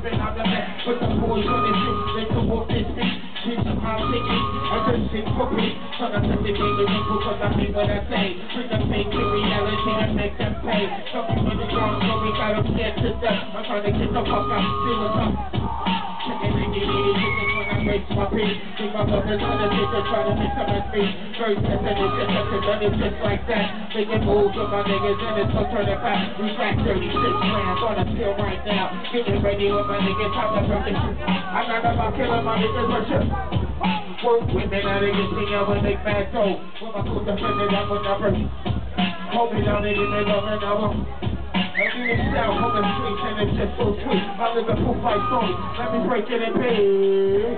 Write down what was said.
tripping on the back the boys on the dick. They can walk this bitch. Keep the hot ticking. I just sit crooked. Trying to the game with people because I mean what I say. Bring the fake to reality and make them pay. Talking with the wrong story, got them to death. I'm trying to get the fuck out. See what's up. Check it break my feet. Think my brothers on the paper try to make some of me. First and then it's just up and just like that. Making moves with my niggas and it's so it back. We back 36 grams on the field right now. Getting ready with my niggas, time to break it. I'm not about killing my niggas, but shit. Work with me, now get seen out when they fast go. When my cool defended, I would never. Hold me down, they give me love and. I do this sound from the streets and it's just so sweet. My Livin' Proof fight story, let me break it in peace.